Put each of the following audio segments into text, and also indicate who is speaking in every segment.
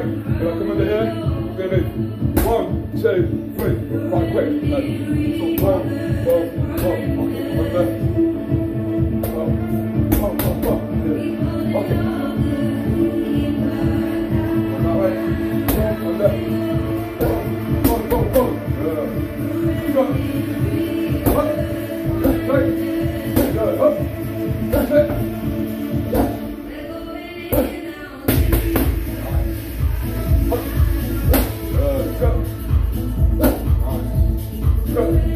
Speaker 1: When I come under here, we're gonna one, two, three. Right, quick. Go.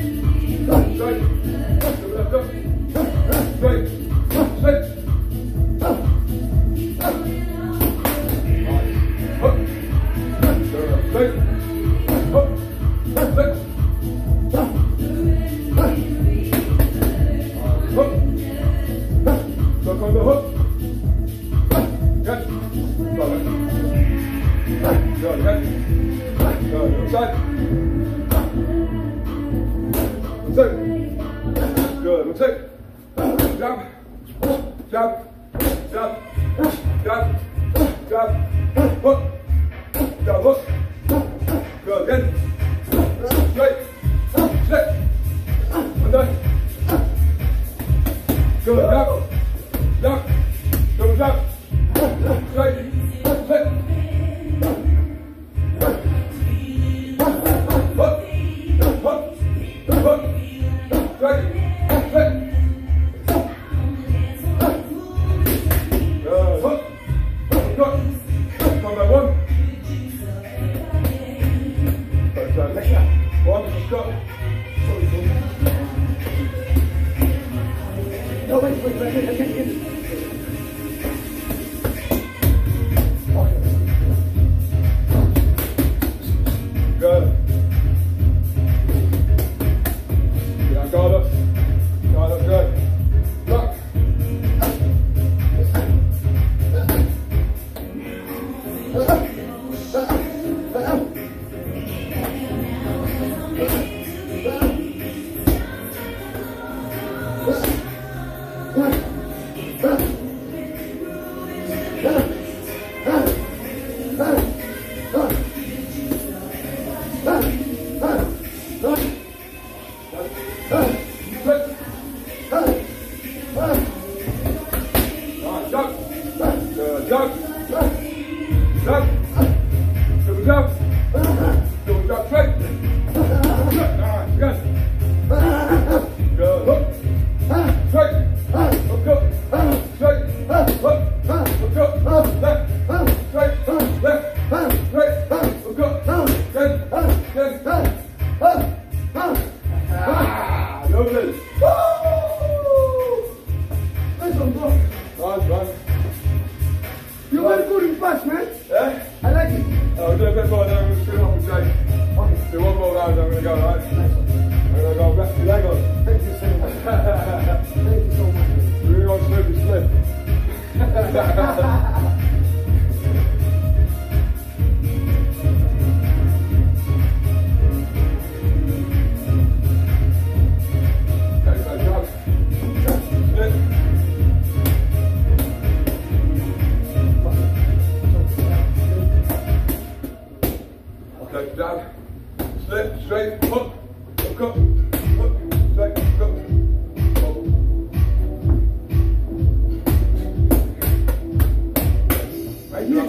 Speaker 1: One, stop.
Speaker 2: No, wait, wait, wait, wait, wait, wait.
Speaker 1: Good. Yeah, guard up. Guard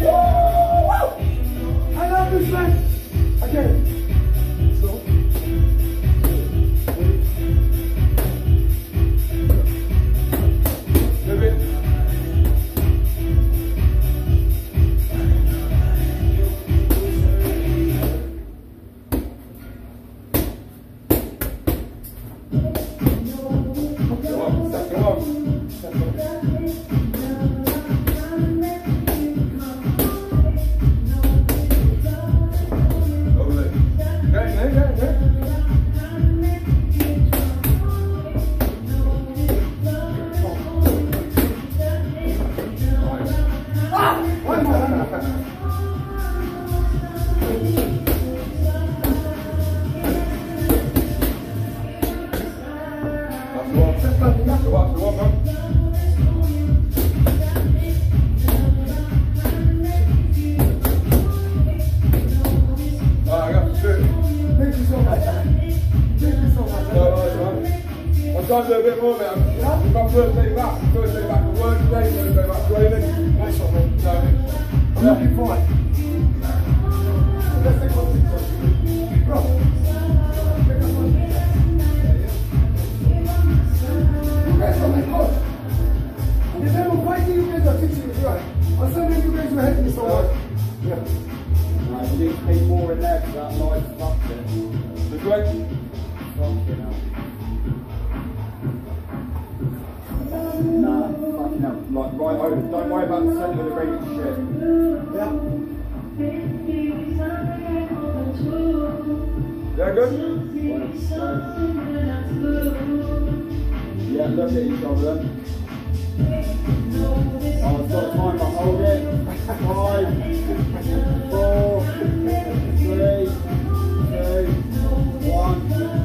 Speaker 2: I love this man.
Speaker 1: I
Speaker 3: get it. need to more in there that.
Speaker 1: The great...
Speaker 3: Fucking hell. Nah, fucking hell. Like, right over. Don't worry about the centre of the ring and shit.
Speaker 2: Yeah.
Speaker 1: They're good?
Speaker 3: Yeah, look at each other. I've got time to hold it. Five, four, three, two, one.